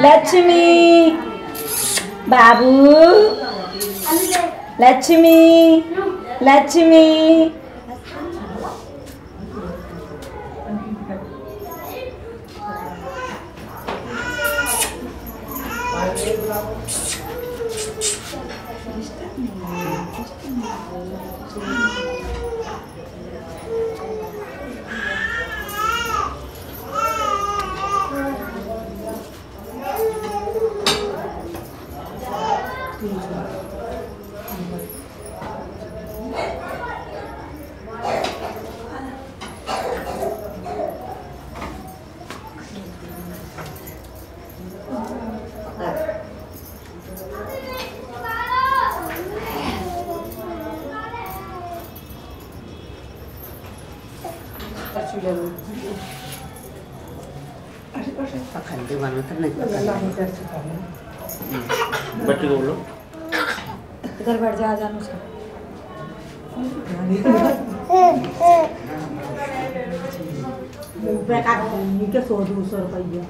Lakshmi. Babu. Lakshmi. Lakshmi. Thank you. पखंडी बनो तो नहीं बच्चे को बोलो इधर बैठ जा जानू से मुँह पे काट दूँगी के सौ दो सौ रुपये